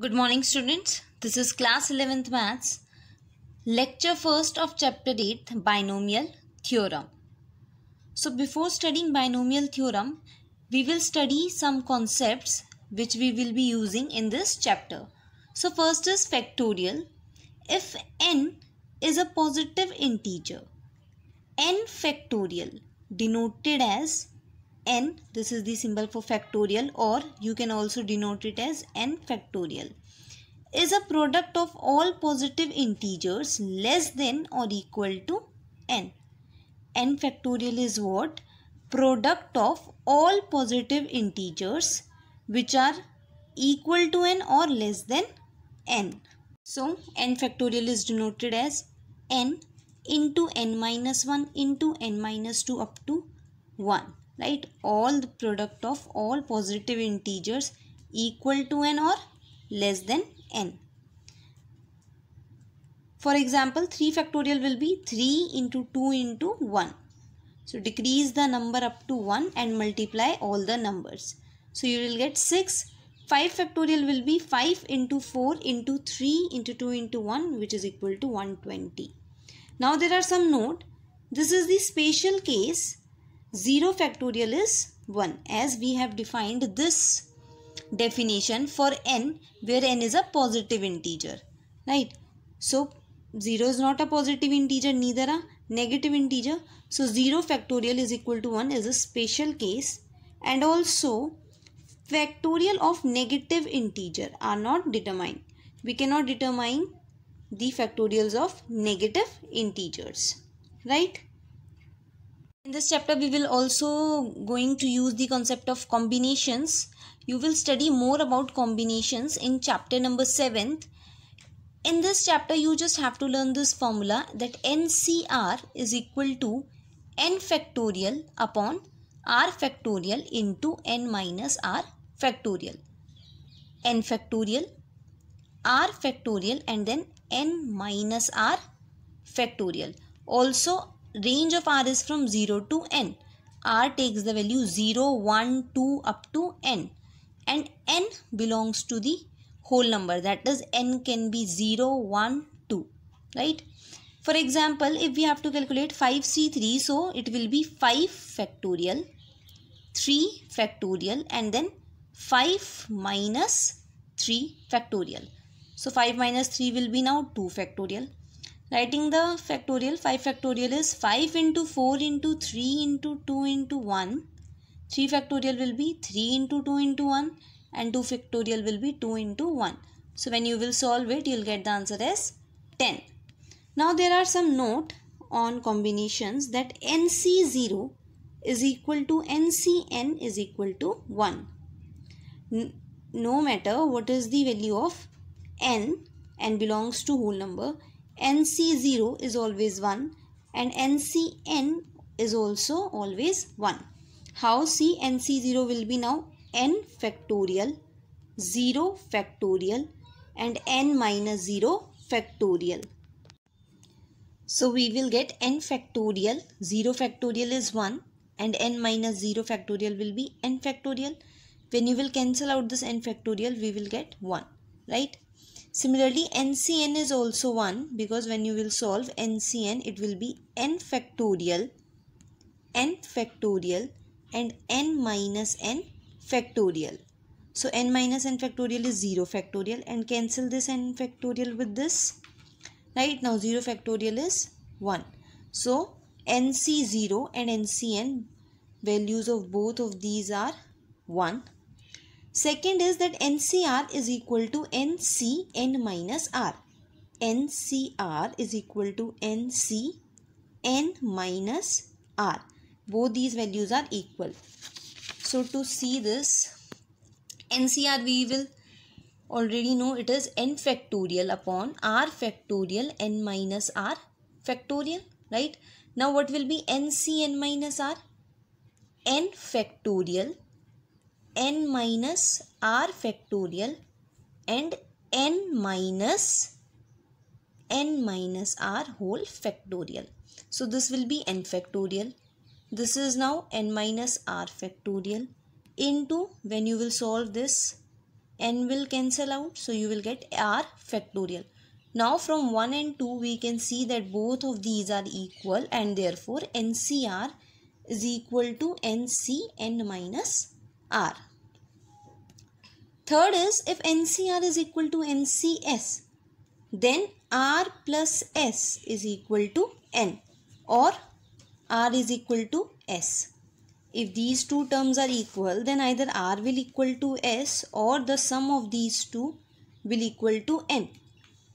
Good morning, students. This is class 11th maths, lecture first of chapter 8 binomial theorem. So, before studying binomial theorem, we will study some concepts which we will be using in this chapter. So, first is factorial. If n is a positive integer, n factorial denoted as n this is the symbol for factorial or you can also denote it as n factorial. Is a product of all positive integers less than or equal to n. N factorial is what? Product of all positive integers which are equal to n or less than n. So n factorial is denoted as n into n minus 1 into n minus 2 up to 1 right? All the product of all positive integers equal to n or less than n. For example 3 factorial will be 3 into 2 into 1 so decrease the number up to 1 and multiply all the numbers. So you will get 6 5 factorial will be 5 into 4 into 3 into 2 into 1 which is equal to 120 now there are some note. This is the special case 0 factorial is 1 as we have defined this definition for n where n is a positive integer right? So 0 is not a positive integer neither a negative integer. So 0 factorial is equal to 1 is a special case. And also factorial of negative integer are not determined. We cannot determine the factorials of negative integers right in this chapter, we will also going to use the concept of combinations. You will study more about combinations in chapter number 7th. In this chapter, you just have to learn this formula that NCR is equal to n factorial upon r factorial into n minus r factorial. n factorial, r factorial and then n minus r factorial. Also range of r is from 0 to n. r takes the value 0, 1, 2 up to n and n belongs to the whole number that is n can be 0, 1, 2 right. For example if we have to calculate 5c3 so it will be 5 factorial 3 factorial and then 5 minus 3 factorial. So 5 minus 3 will be now 2 factorial Writing the factorial, 5 factorial is 5 into 4 into 3 into 2 into 1. 3 factorial will be 3 into 2 into 1 and 2 factorial will be 2 into 1. So when you will solve it, you will get the answer as 10. Now there are some note on combinations that NC0 is equal to NCN is equal to 1. no matter what is the value of n n belongs to whole number NC0 is always 1 and NCN is also always 1. How C NC0 will be now n factorial 0 factorial and n minus 0 factorial. So we will get n factorial 0 factorial is 1 and n minus 0 factorial will be n factorial. When you will cancel out this n factorial we will get 1 right. Similarly, NCN is also 1 because when you will solve NCN, it will be n factorial, n factorial and n minus n factorial. So, n minus n factorial is 0 factorial and cancel this n factorial with this. Right now, 0 factorial is 1. So, NC0 and NCN values of both of these are 1 Second is that NCR is equal to NCN minus R. NCR is equal to NCN minus R. Both these values are equal. So to see this, NCR we will already know it is n factorial upon r factorial n minus r factorial right now what will be NCN minus r n factorial n minus r factorial and n minus n minus r whole factorial. So this will be n factorial. This is now n minus r factorial into when you will solve this n will cancel out so you will get r factorial now from 1 and 2 we can see that both of these are equal and therefore ncr is equal to ncn minus r third is if ncr is equal to ncs then r plus s is equal to n or r is equal to s if these two terms are equal, then either r will equal to s or the sum of these two will equal to n.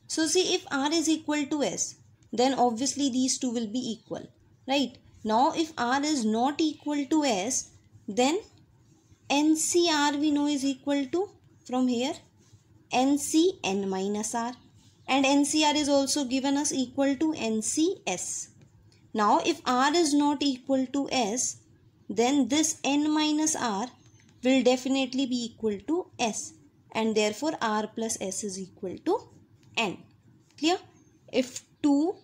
So see if r is equal to s, then obviously these two will be equal, right? Now if r is not equal to s, then NCR we know is equal to from here NC n minus r and NCR is also given as equal to NCS. Now if r is not equal to s, then this n minus r will definitely be equal to s and therefore r plus s is equal to n. Clear? If two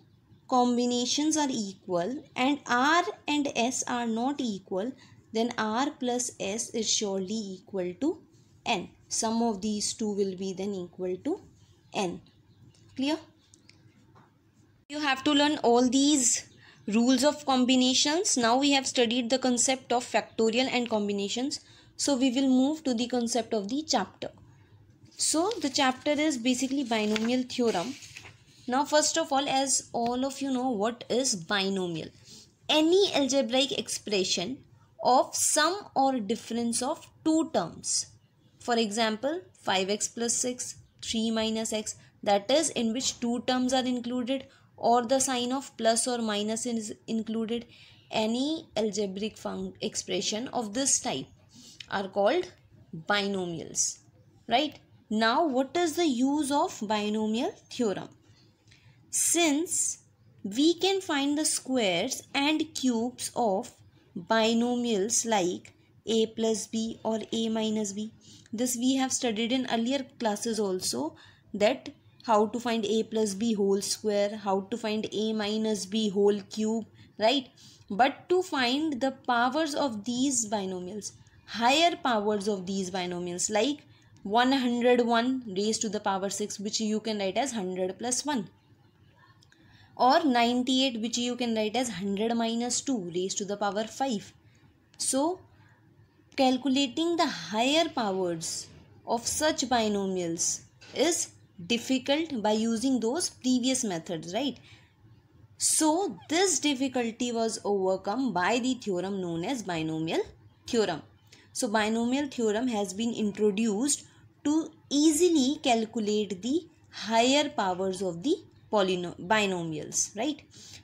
combinations are equal and r and s are not equal then r plus s is surely equal to n. Sum of these two will be then equal to n. Clear? You have to learn all these rules of combinations now we have studied the concept of factorial and combinations so we will move to the concept of the chapter so the chapter is basically binomial theorem now first of all as all of you know what is binomial any algebraic expression of sum or difference of two terms. For example 5x plus 6 3 minus x that is in which two terms are included or the sign of plus or minus is included. Any algebraic expression of this type are called binomials right? Now what is the use of binomial theorem? Since we can find the squares and cubes of binomials like a plus b or a minus b. This we have studied in earlier classes also that how to find a plus b whole square how to find a minus b whole cube right? But to find the powers of these binomials higher powers of these binomials like 101 raised to the power 6 which you can write as 100 plus 1 or 98 which you can write as 100 minus 2 raised to the power 5 so calculating the higher powers of such binomials is difficult by using those previous methods right? So this difficulty was overcome by the theorem known as binomial theorem. So binomial theorem has been introduced to easily calculate the higher powers of the binomials right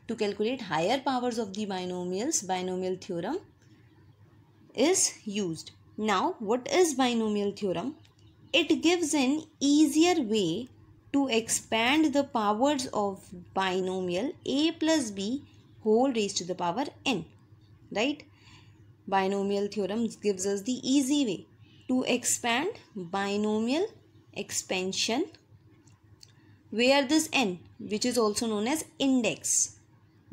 to calculate higher powers of the binomials binomial theorem is used now what is binomial theorem it gives an easier way to expand the powers of binomial a plus b whole raised to the power n. Right? Binomial theorem gives us the easy way to expand binomial expansion where this n which is also known as index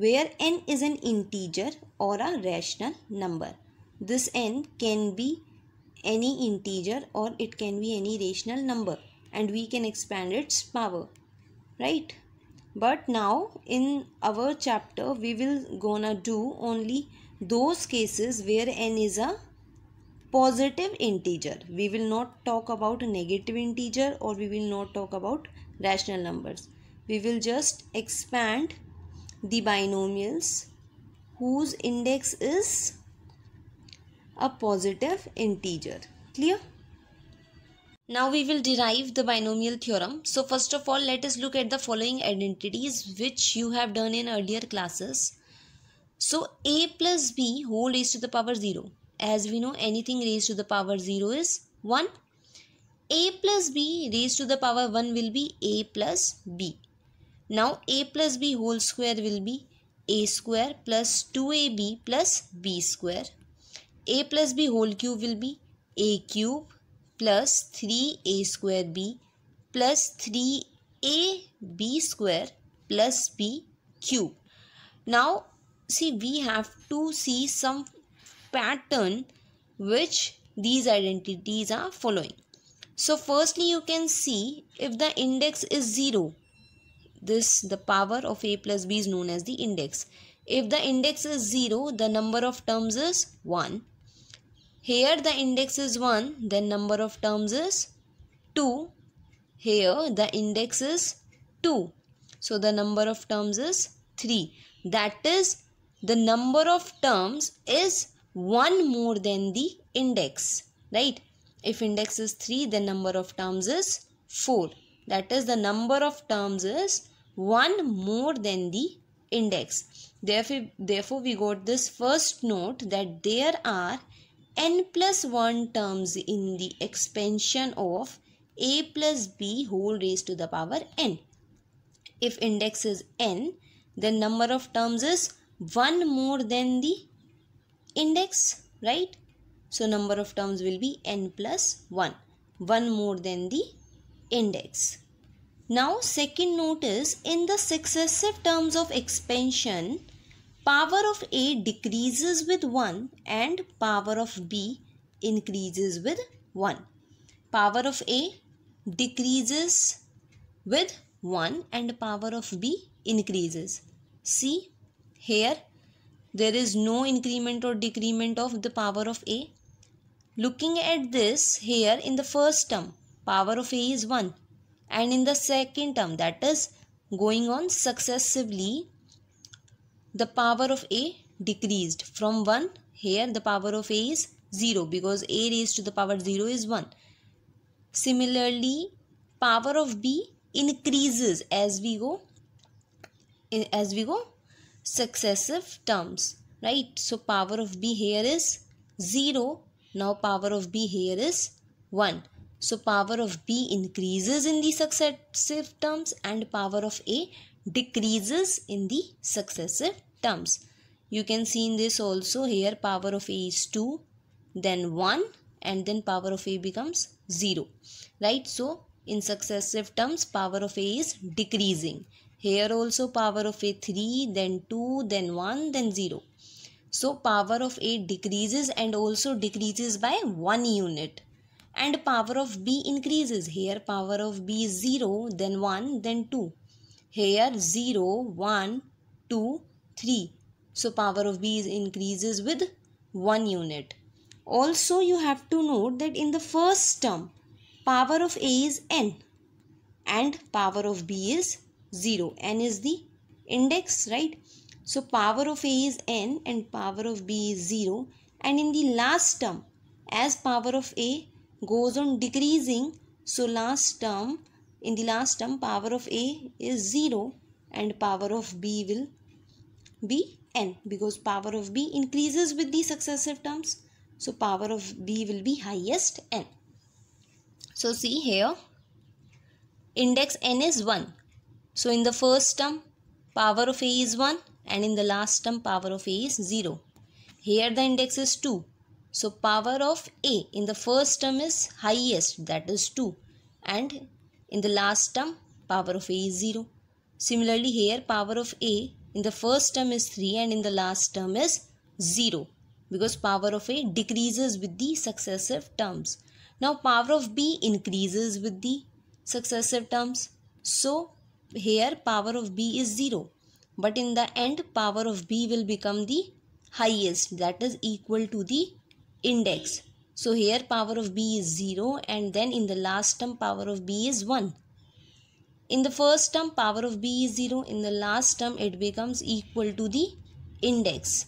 where n is an integer or a rational number. This n can be any integer or it can be any rational number and we can expand its power right? But now in our chapter we will gonna do only those cases where n is a positive integer. We will not talk about negative integer or we will not talk about rational numbers we will just expand the binomials whose index is a positive integer. Clear? Now we will derive the binomial theorem. So first of all, let us look at the following identities which you have done in earlier classes. So a plus b whole raised to the power 0. As we know anything raised to the power 0 is 1. a plus b raised to the power 1 will be a plus b. Now a plus b whole square will be a square plus 2ab plus b square a plus b whole cube will be a cube plus 3a square b plus 3ab square plus b cube. Now see we have to see some pattern which these identities are following. So firstly you can see if the index is 0 this the power of a plus b is known as the index. If the index is 0 the number of terms is 1. Here the index is 1 then number of terms is 2. Here the index is 2. So the number of terms is 3. That is the number of terms is 1 more than the index. Right. If index is 3 the number of terms is 4. That is the number of terms is 1 more than the index. Therefore, therefore we got this first note that there are n plus 1 terms in the expansion of a plus b whole raised to the power n. If index is n, then number of terms is 1 more than the index, right? So number of terms will be n plus 1, 1 more than the index. Now second note is in the successive terms of expansion, power of A decreases with 1 and power of B increases with 1. Power of A decreases with 1 and power of B increases. See here there is no increment or decrement of the power of A. Looking at this here in the first term power of A is 1 and in the second term that is going on successively the power of a decreased. From 1 here the power of a is 0 because a raised to the power 0 is 1 similarly power of b increases as we go as we go successive terms right? So power of b here is 0 now power of b here is 1 so power of B increases in the successive terms and power of A decreases in the successive terms. You can see in this also here power of A is 2 then 1 and then power of A becomes 0 right. So in successive terms power of A is decreasing. Here also power of A 3 then 2 then 1 then 0. So power of A decreases and also decreases by 1 unit and power of b increases. Here power of b is 0 then 1 then 2 here 0 1 2 3 so power of b is increases with 1 unit. Also you have to note that in the first term power of a is n and power of b is 0 n is the index right? So power of a is n and power of b is 0 and in the last term as power of a goes on decreasing so last term in the last term power of a is 0 and power of b will be n because power of b increases with the successive terms so power of b will be highest n. So see here index n is 1 so in the first term power of a is 1 and in the last term power of a is 0 here the index is 2 so power of A in the first term is highest that is 2 and in the last term power of A is 0. Similarly here power of A in the first term is 3 and in the last term is 0 because power of A decreases with the successive terms. Now power of B increases with the successive terms. So here power of B is 0 but in the end power of B will become the highest that is equal to the index. So here power of b is 0 and then in the last term power of b is 1. In the first term power of b is 0, in the last term it becomes equal to the index.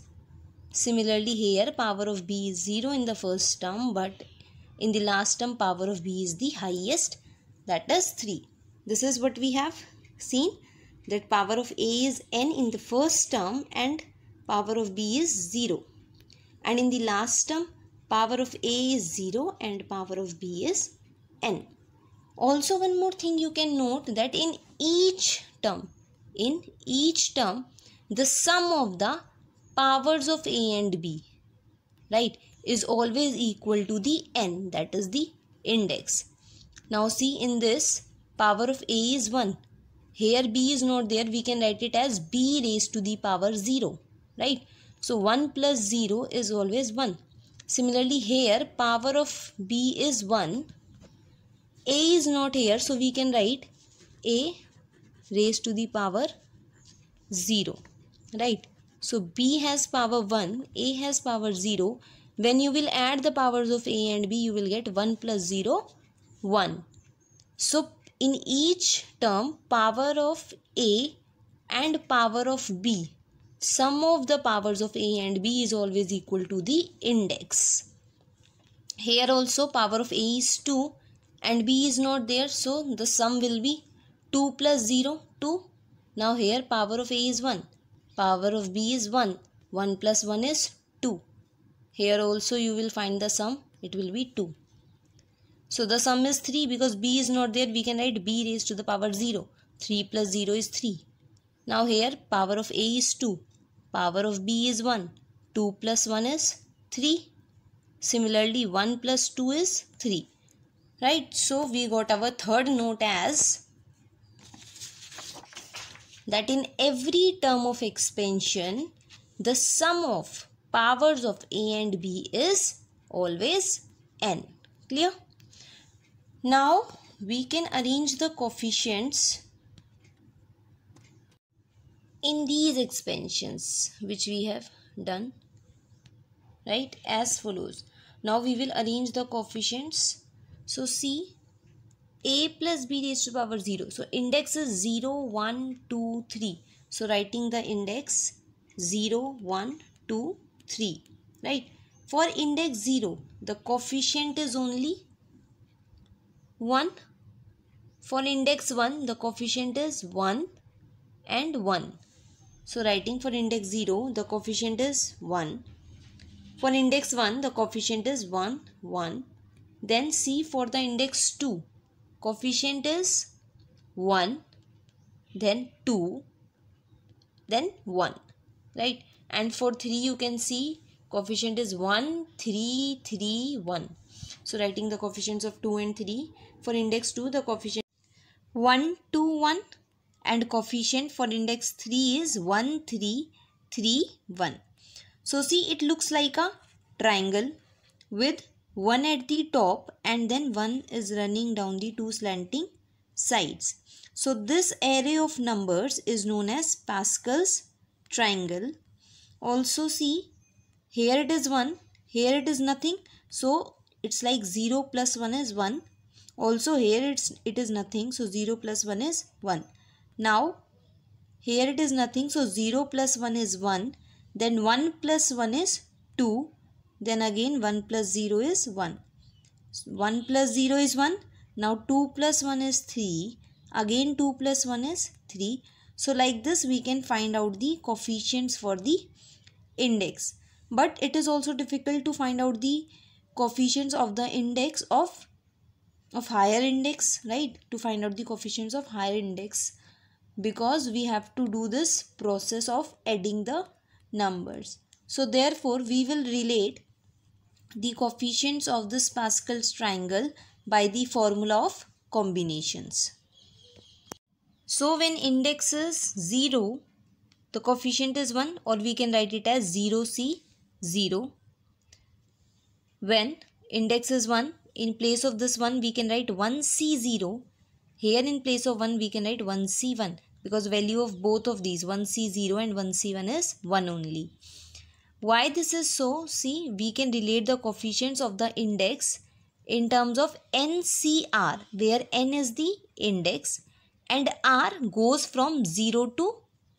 Similarly here power of b is 0 in the first term but in the last term power of b is the highest that is 3. This is what we have seen that power of a is n in the first term and power of b is 0 and in the last term power of a is 0 and power of b is n. Also one more thing you can note that in each term, in each term, the sum of the powers of a and b, right, is always equal to the n, that is the index. Now see in this, power of a is 1. Here b is not there, we can write it as b raised to the power 0, right. So 1 plus 0 is always 1. Similarly here power of b is 1 a is not here so we can write a raised to the power 0 right? So b has power 1 a has power 0 when you will add the powers of a and b you will get 1 plus 0 1 so in each term power of a and power of b sum of the powers of a and b is always equal to the index. Here also power of a is 2 and b is not there so the sum will be 2 plus 0 2 now here power of a is 1 power of b is 1 1 plus 1 is 2 here also you will find the sum. It will be 2 so the sum is 3 because b is not there. We can write b raised to the power 0. 3 plus 0 is 3. Now here power of a is 2. Power of b is 1. 2 plus 1 is 3. Similarly 1 plus 2 is 3. Right. So we got our third note as that in every term of expansion the sum of powers of a and b is always n. Clear? Now we can arrange the coefficients in these expansions which we have done right as follows. Now we will arrange the coefficients. So see a plus b raised to power 0. So index is 0, 1, 2, 3. So writing the index 0, 1, 2, 3. Right. For index 0, the coefficient is only 1 for index 1 the coefficient is 1 and 1 so writing for index 0 the coefficient is 1 for index 1 the coefficient is 1 1 then C for the index 2 coefficient is 1 then 2 then 1 right? And for 3 you can see coefficient is 1 3 3 1 so writing the coefficients of 2 and 3 for index 2 the coefficient 1 2 1 and coefficient for index 3 is 1 3 3 1. So see it looks like a triangle with 1 at the top and then 1 is running down the two slanting sides. So this array of numbers is known as Pascal's triangle. Also see here it is 1, here it is nothing. So it's like 0 plus 1 is 1 also here it's it is nothing so 0 plus 1 is 1 now here it is nothing so 0 plus 1 is 1 then 1 plus 1 is 2 then again 1 plus 0 is 1 1 plus 0 is 1 now 2 plus 1 is 3 again 2 plus 1 is 3 so like this we can find out the coefficients for the index. But it is also difficult to find out the coefficients of the index of of higher index right? To find out the coefficients of higher index because we have to do this process of adding the numbers. So therefore we will relate the coefficients of this Pascal's triangle by the formula of combinations. So when index is 0 the coefficient is 1 or we can write it as 0c 0 when index is 1 in place of this one we can write 1c0 here in place of 1 we can write 1c1 because value of both of these 1c0 and 1c1 is 1 only. Why this is so? See we can relate the coefficients of the index in terms of ncr where n is the index and r goes from 0 to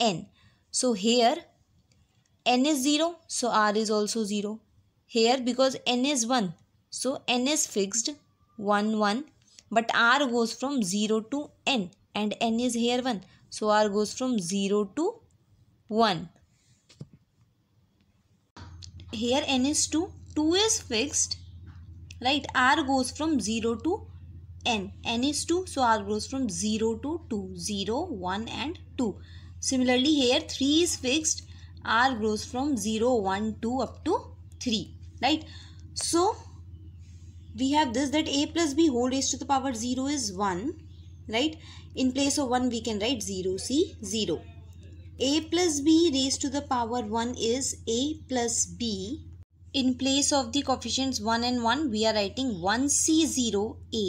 n. So here n is 0 so r is also 0 here because n is 1 so n is fixed 1 1 but r goes from 0 to n and n is here 1. So r goes from 0 to 1. Here n is 2. 2 is fixed. Right. r goes from 0 to n. n is 2. So r goes from 0 to 2. 0, 1 and 2. Similarly here 3 is fixed. r goes from 0, 1, 2 up to 3. Right. So we have this that a plus b whole raised to the power 0 is 1 right in place of 1 we can write 0 c 0 a plus b raised to the power 1 is a plus b in place of the coefficients 1 and 1 we are writing 1c0 a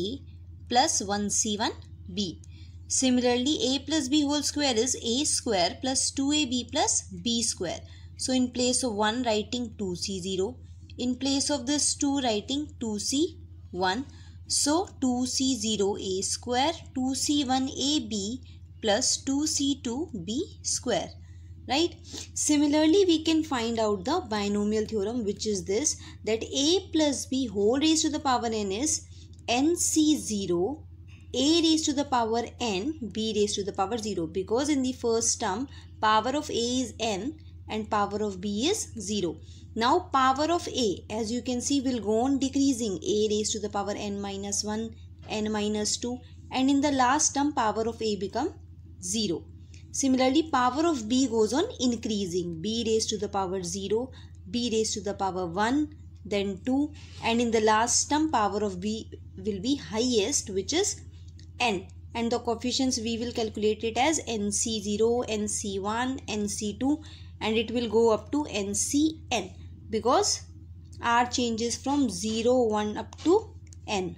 plus 1c1b. Similarly, a plus b whole square is a square plus 2ab plus b square. So in place of 1 writing 2c0. In place of this 2 writing 2c1. So 2c0a square 2c1ab plus 2c2b square right? Similarly we can find out the binomial theorem which is this that a plus b whole raised to the power n is nc0 a raised to the power n b raised to the power 0 because in the first term power of a is n and power of b is 0 now power of a as you can see will go on decreasing. A raised to the power n minus 1 n minus 2 and in the last term power of a become 0 Similarly, power of b goes on increasing. b raised to the power 0, b raised to the power 1, then 2 and in the last term power of b will be highest which is n. And the coefficients we will calculate it as nc0, nc1, nc2 and it will go up to ncn because r changes from 0, 1 up to n.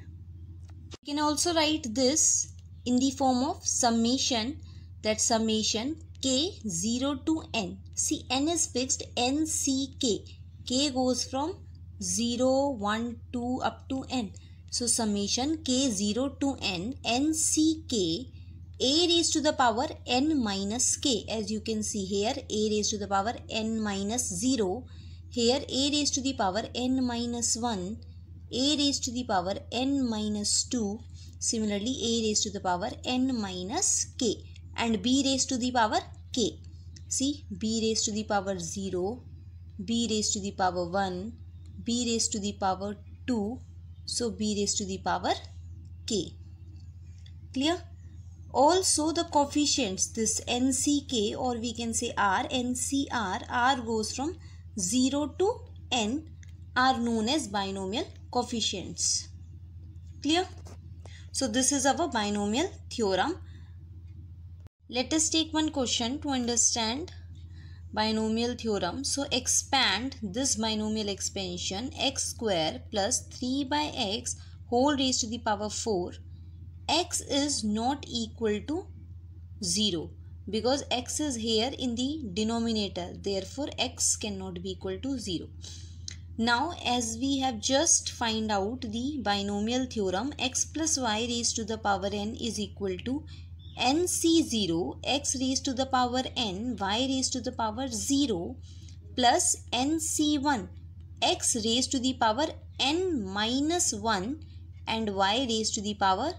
We can also write this in the form of summation that summation k 0 to n. See n is fixed n c k. k goes from 0, 1, 2 up to n. So summation k 0 to n n c k a raised to the power n minus k as you can see here a raised to the power n minus 0 here a raised to the power n minus 1 a raised to the power n minus 2 similarly a raised to the power n minus k and b raised to the power k. See b raised to the power 0, b raised to the power 1, b raised to the power 2. So b raised to the power k. Clear? Also the coefficients this nck or we can say r, ncr, r goes from 0 to n are known as binomial coefficients. Clear? So this is our binomial theorem. Let us take one question to understand binomial theorem. So expand this binomial expansion x square plus 3 by x whole raised to the power 4. x is not equal to 0 because x is here in the denominator. Therefore x cannot be equal to 0. Now as we have just find out the binomial theorem x plus y raised to the power n is equal to nc0 x raised to the power n y raised to the power 0 plus nc1 x raised to the power n minus 1 and y raised to the power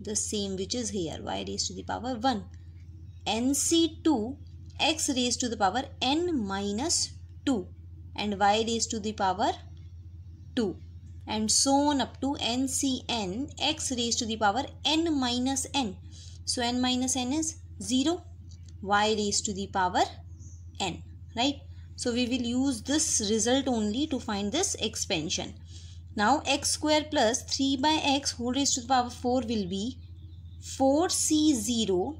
the same which is here y raised to the power 1 nc2 x raised to the power n minus 2 and y raised to the power 2 and so on up to ncn x raised to the power n minus n so n minus n is 0 y raised to the power n right. So we will use this result only to find this expansion. Now x square plus 3 by x whole raised to the power 4 will be 4c0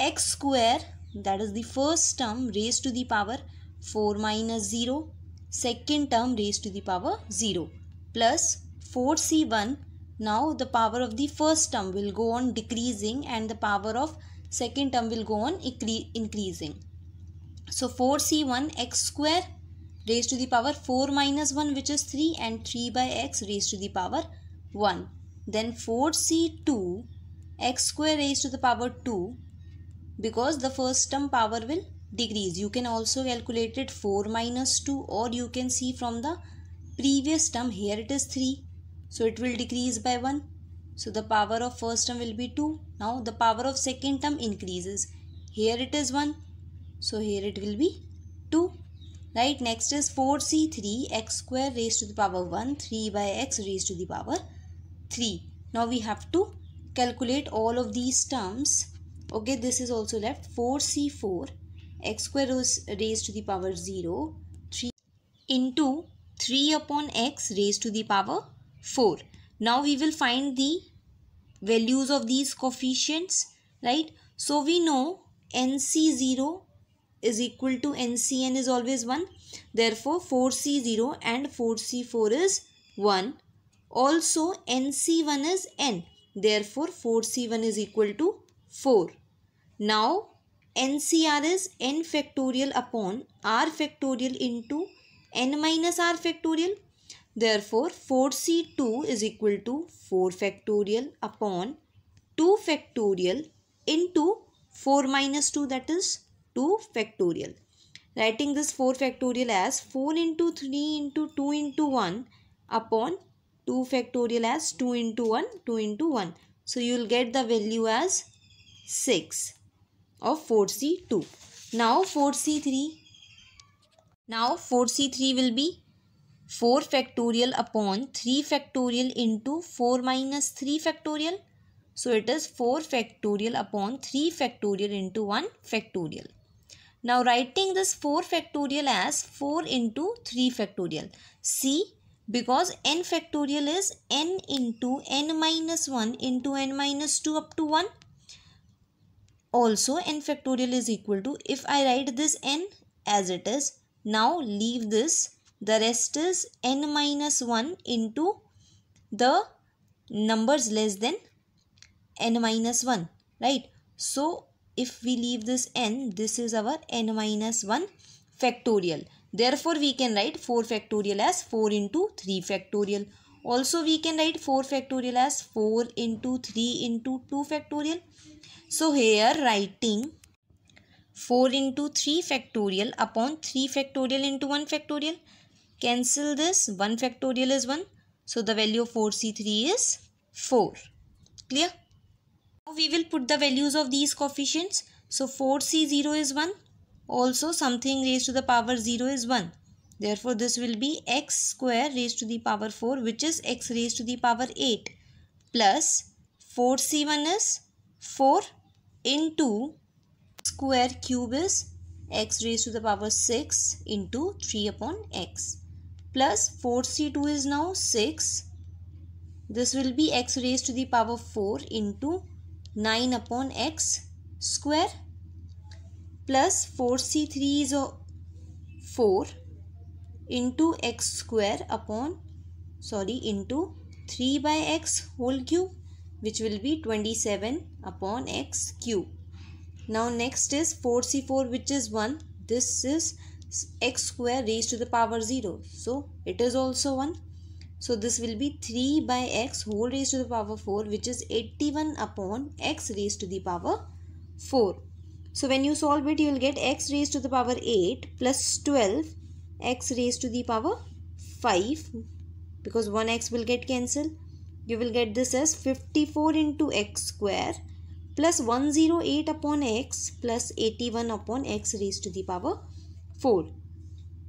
x square that is the first term raised to the power 4 minus 0 second term raised to the power 0 plus 4c1 now the power of the first term will go on decreasing and the power of second term will go on increasing. So 4c1 x square raised to the power 4 minus 1 which is 3 and 3 by x raised to the power 1. Then 4c2 x square raised to the power 2 because the first term power will decrease. You can also calculate it 4 minus 2 or you can see from the previous term here it is 3 so it will decrease by 1. So the power of first term will be 2. Now the power of second term increases. Here it is 1. So here it will be 2. Right. Next is 4c3 x square raised to the power 1. 3 by x raised to the power 3. Now we have to calculate all of these terms. Okay. This is also left 4c4 x square raised to the power 0. 3 into 3 upon x raised to the power 4. Now we will find the values of these coefficients, right? So we know NC0 is equal to NCN is always 1. Therefore, 4C0 and 4C4 is 1. Also, NC1 is N. Therefore, 4c1 is equal to 4. Now, NCR is n factorial upon r factorial into n minus r factorial. Therefore, 4c2 is equal to 4 factorial upon 2 factorial into 4 minus 2 that is 2 factorial. Writing this 4 factorial as 4 into 3 into 2 into 1 upon 2 factorial as 2 into 1 2 into 1. So, you will get the value as 6 of 4C2. Now 4C3. Now 4C3 will be 4 factorial upon 3 factorial into 4 minus 3 factorial. So it is 4 factorial upon 3 factorial into 1 factorial. Now writing this 4 factorial as 4 into 3 factorial. See because n factorial is n into n minus 1 into n minus 2 up to 1 also n factorial is equal to if I write this n as it is now leave this the rest is n minus 1 into the numbers less than n minus 1 right? So if we leave this n this is our n minus 1 factorial. Therefore we can write 4 factorial as 4 into 3 factorial. Also we can write 4 factorial as 4 into 3 into 2 factorial so here writing 4 into 3 factorial upon 3 factorial into 1 factorial. Cancel this. 1 factorial is 1. So the value of 4C3 is 4. Clear? Now we will put the values of these coefficients. So 4C0 is 1. Also something raised to the power 0 is 1. Therefore this will be x square raised to the power 4 which is x raised to the power 8 plus 4C1 is 4 into square cube is x raised to the power 6 into 3 upon x. Plus 4c2 is now 6 this will be x raised to the power 4 into 9 upon x square. Plus 4c3 is 4 into x square upon sorry into 3 by x whole cube which will be 27 upon x cube. Now next is 4c4 which is 1. This is x square raised to the power 0. So it is also 1. So this will be 3 by x whole raised to the power 4 which is 81 upon x raised to the power 4. So when you solve it you will get x raised to the power 8 plus 12 x raised to the power 5 because 1x will get cancelled you will get this as 54 into x square plus 108 upon x plus 81 upon x raised to the power 4.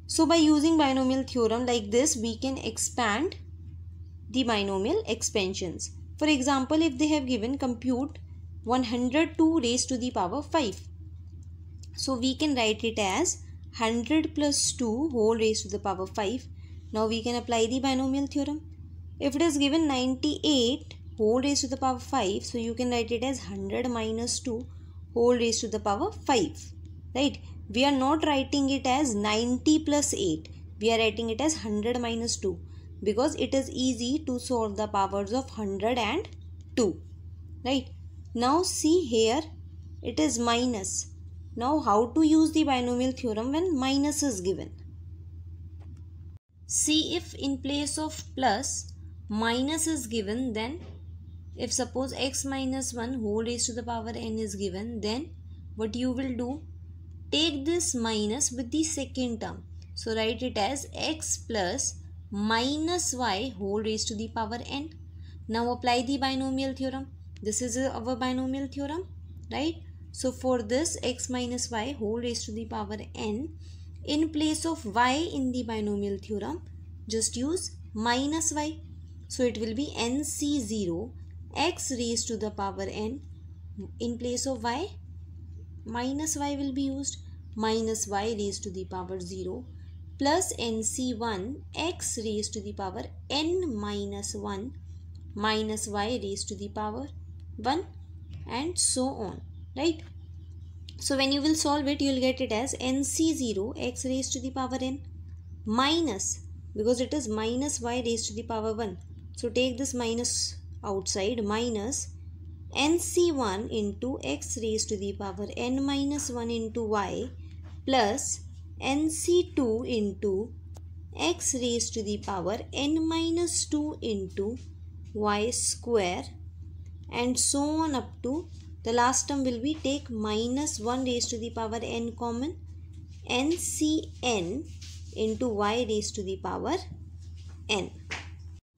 So by using binomial theorem like this we can expand the binomial expansions. For example if they have given compute 102 raised to the power 5. So we can write it as 100 plus 2 whole raised to the power 5. Now we can apply the binomial theorem. If it is given 98 whole raised to the power 5, so you can write it as 100 minus 2 whole raised to the power 5. Right? We are not writing it as 90 plus 8. We are writing it as 100 minus 2 because it is easy to solve the powers of 100 and 2. Right? Now see here it is minus. Now how to use the binomial theorem when minus is given? See if in place of plus minus is given then if suppose x minus 1 whole raised to the power n is given then what you will do? Take this minus with the second term. So write it as x plus minus y whole raised to the power n. Now apply the binomial theorem. This is our binomial theorem right? So for this x minus y whole raised to the power n in place of y in the binomial theorem just use minus y so it will be NC0 x raised to the power n in place of y minus y will be used minus y raised to the power 0 plus NC1 x raised to the power n minus 1 minus y raised to the power 1 and so on right? So when you will solve it you will get it as nc0 x raised to the power n minus because it is minus y raised to the power 1 so take this minus outside minus nc1 into x raised to the power n minus 1 into y plus nc2 into x raised to the power n minus 2 into y square and so on up to the last term will be take minus 1 raised to the power n common ncn into y raised to the power n.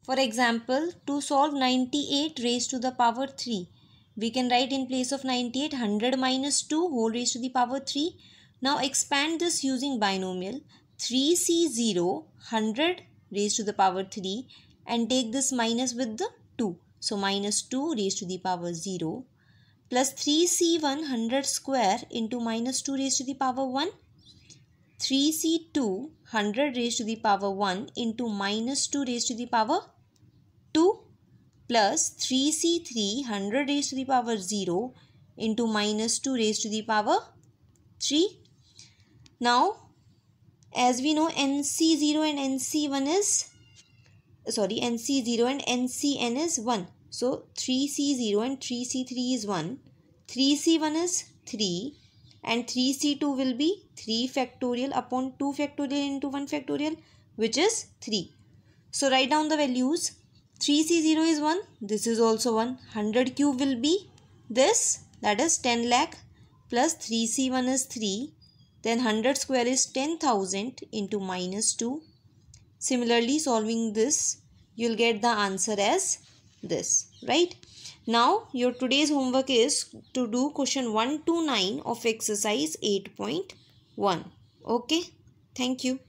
For example, to solve 98 raised to the power 3, we can write in place of 98 100 minus 2 whole raised to the power 3. Now expand this using binomial 3c0 100 raised to the power 3 and take this minus with the 2. So minus 2 raised to the power 0 plus 3c1 100 square into minus 2 raised to the power 1 3c2 100 raised to the power 1 into minus 2 raised to the power 2 plus 3c3 100 raised to the power 0 into minus 2 raised to the power 3. Now as we know nc0 and nc1 is sorry nc0 and ncn is 1. So 3c0 and 3c3 is 1. 3c1 is 3 and 3c2 will be 3 factorial upon 2 factorial into 1 factorial which is 3. So write down the values. 3c0 is 1 this is also 1 100 cube will be this. That is 10 lakh plus 3c1 is 3 then 100 square is 10,000 into minus 2 similarly solving this you'll get the answer as this right now your today's homework is to do question 1 to 9 of exercise 8.1. Okay. Thank you.